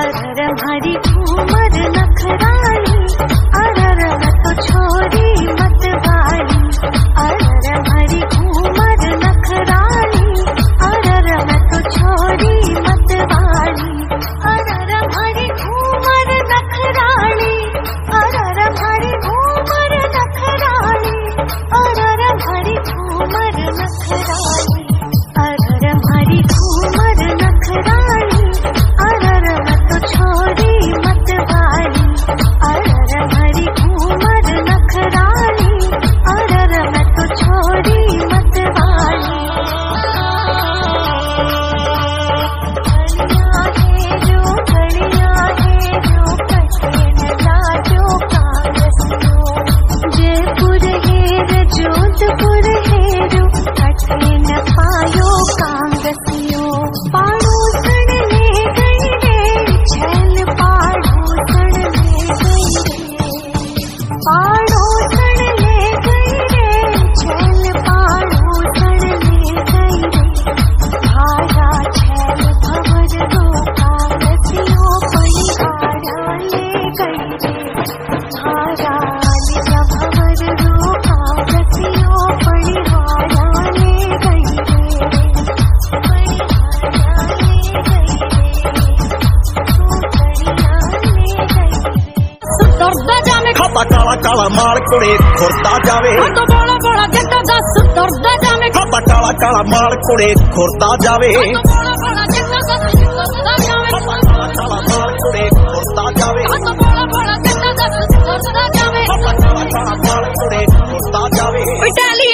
अहर भरि भूमरी अररौरी अहर भरि भूम तखरानी अररी पटवानि हर भरि भूमर नखरानी अर भरि भूमरी अहर भरि भूमरी ਕਾਲਾ ਕਾਲਾ ਮਾਲ ਕੁੜੇ ਖੁਰਦਾ ਜਾਵੇ। ਤੋਂ ਬੋਲਾ ਬੋਲਾ ਜੱਟਾ ਦੱਸ ਤੁਰਦਾ ਜਾਵੇਂ। ਖਾਤਾ ਕਾਲਾ ਕਾਲਾ ਮਾਲ ਕੁੜੇ ਖੁਰਦਾ ਜਾਵੇ। ਤੋਂ ਬੋਲਾ ਬੋਲਾ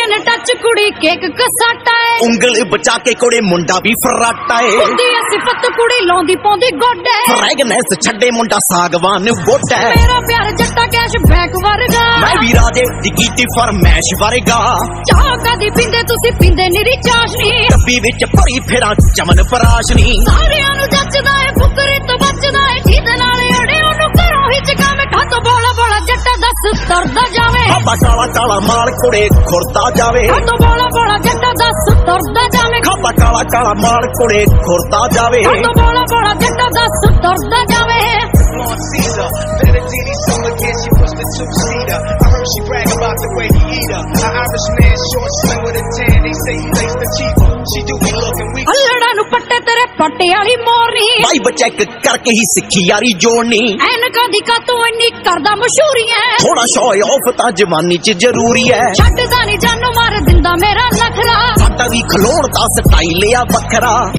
ਇਟਾਲੀਅਨ ਟੱਚ ਕੁੜੀ ਕੇਕ ਕਸਾਟਾ ਏ ਉਂਗਲ ਬਚਾ ਕੇ ਕੁੜੇ ਮੁੰਡਾ ਵੀ ਫਰਾਟਾ ਏ ਹੁੰਦੀ ਐ ਸਿਫਤ ਕੁੜੀ ਲਾਉਂਦੀ ਪਾਉਂਦੀ ਗੋਡੇ। ਫ੍ਰੈਗਨੈਂਸ ਛੱਡੇ ਮੁੰਡਾ ਸਾਗਵਾਨ ਵੋਟਾ। ਮੇਰਾ ਪਿਆਰ ਜੱਟਾ ਕੈਸ਼ ਬੈਕ ਵਰਗਾ। ਮੈਂ ਵੀ ਰਾਜੇ ਦੀ ਕੀਤੀ ਫਰਮੈਸ਼ ਵਰਗਾ। ਚਾਹ ਕਦੀ ਪੀਂਦੇ ਤੁਸੀਂ ਪੀਂਦੇ ਨਿਰੀ ਚਾਸ਼ਨੀ। ਡੱਬੀ ਵਿੱਚ ਭਰੀ ਫੇਰਾਂ ਚਮਨ ਪਰਾਸ਼ਨੀ ਸਾਰਿਆਂ ਨੂੰ ਜੱਜਦਾ ਏ ਫੁਕਰੀ ਤੋਂ ਬਚਦਾ ਏ। ਠੀਕ ਨਾਲ ਅੜੇ ਉਹਨੂੰ ਘਰੋਂ ਹੀ ਚਕਾਵੇਂ ਖੱਤ ਬੋਲਾ ਬੋਲਾ ਜੱਟਾ ਦੱਸ ਤੁਰਦਾ ਕਾਲਾ ਕਾਲਾ ਮਾਲ ਕੁੜੇ ਖੁਰਦਾ ਜਾਵੇ ਖੱਤ ਬੋਲਾ ਬੋਲਾ ਜੱਟਾ ਦੱਸ ਤੁਰਦਾ ਜਾਵੇ ਖਾਤਾ ਕਾਲਾ ਕਾਲਾ ਮਾਲ ਕੁੜੇ ਖੁਰਦਾ ਜਾਵੇ ਖੱਤ ਬੋਲਾ ਬੋਲਾ ਜੱਟਾ ਦੱਸ ਤੁਰਦਾ ਜਾਵੇ on Caesar. Benedini summer kid, she pushed the two-seater. I heard she brag about the way he eat her. An Irish man, short, slim with a tan. They say he lace the cheaper. She do be looking weak. ਪੱਟੇ ਵਾਲੀ ਮੋਰਨੀ vibe check ਕਰਕੇ ਹੀ ਸਿੱਖੀ ਯਾਰੀ ਜੋੜਨੀ। ਐਨਕਾਂ ਦੀ ਕਾਤੋਂ ਇੰਨੀ ਕਰਦਾ ਮਸ਼ਹੂਰੀ ਐ। ਥੋੜਾ ਸ਼ੋਅ ਆਫ ਤਾਂ ਜਵਾਨੀ 'ਚ ਜ਼ਰੂਰੀ ਹੈ ਛੱਡਦਾ ਨਹੀਂ ਜਾਨੋਂ ਮਾਰ ਦਿੰਦਾ ਮੇਰਾ ਨਖਰਾ। ਸਾਡਾ ਵੀ ਖਲੋਣ ਦਾ ਸਟਾਈਲ ਆ ਵੱਖਰਾ।